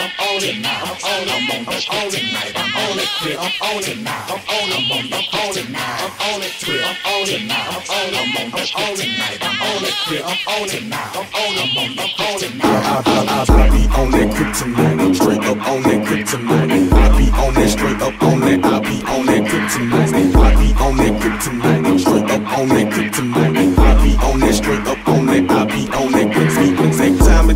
I'm on it now. I'm on it. I'm on it night. I'm on it. I'm on it now. I'm on it. I'm on it now. I'm on it. I'm on it now. I'm on it. I'm on it night. I'm on it. I'm on it now. I'm on. I'm on the on it now. I, I, I, I be on that straight up on that. I be on that straight up. I be on that kryptonite. I be straight up on that kryptonite. I be on that straight up on that. I be on that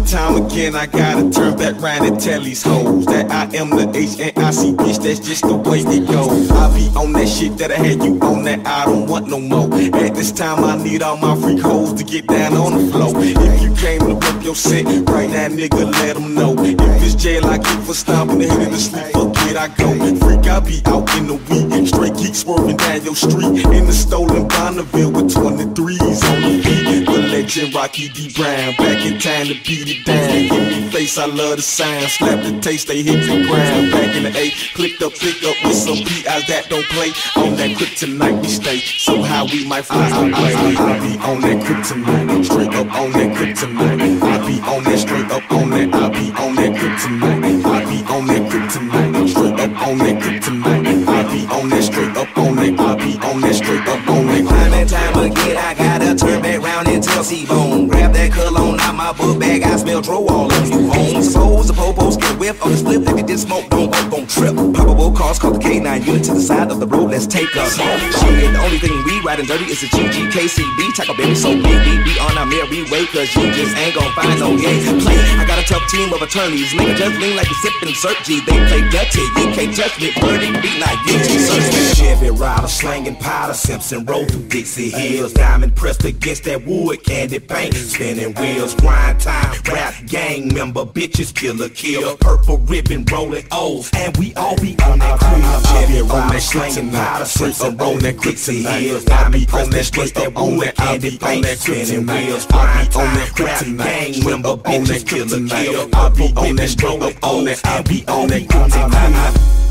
time again, I gotta turn back round and tell these hoes that I am the H.N.I.C. bitch. That's just the way it goes. I be on that shit that I had you on that. I don't want no more. At this time, I need all my freak hoes to get down on the floor. If you came to whip your set right now, nigga, let them know. If it's jail, I get for stomping the head of the sleep. Fuck it, I go. Freak, I be out in the week. Straight geek swerving down your street. In the stolen Bonneville with 23s legend Rocky D. Brown. Back in time to beat it down. Hit me face, I love the sound. Slap the taste, they hit the ground. Back in the A, clicked up, pick up with some PIs that don't play. On that kryptonite we stay. Somehow we might fly away. I be on that kryptonite. Straight up on that kryptonite. I be on that straight up on that. I be on that kryptonite. I be on that kryptonite. Straight up on that kryptonite. I be on that straight up on that. I be on that straight up on that. Time and time again, I gotta tell C-Bone. Grab that cologne out my book bag, I smell dro all of you home. Suppose the popos get whiff on the slip, if you did smoke, don't don't trip. Cause, call the K9 unit to the side of the road, let's take a smoke. Shit, the only thing we riding dirty is the GGKCB. Taco baby, so big, we be on our merry way, cause you just ain't gon' find no game. Play, I got a tough team of attorneys, nigga just lean like you sippin' Cert G. They play dirty, you can't touch me, birdie, beat like you. Chevy rider, slanging powder, Simpson Road through Dixie Hills, diamond pressed against that wood, candy paint, spinning wheels, grind time, rap gang member, bitches, killer, kill, purple ribbon, rolling O's, and we all be on that crib. Chevy rider, slanging powder, Simpson Road that Dixie Hills, diamond pressed against that wood, candy paint, spinning wheels, grind time, rap gang member, bitches, killer, kill, I'll be purple on that ribbon, straight rolling up on that. I'll and be we all on be that on that crib.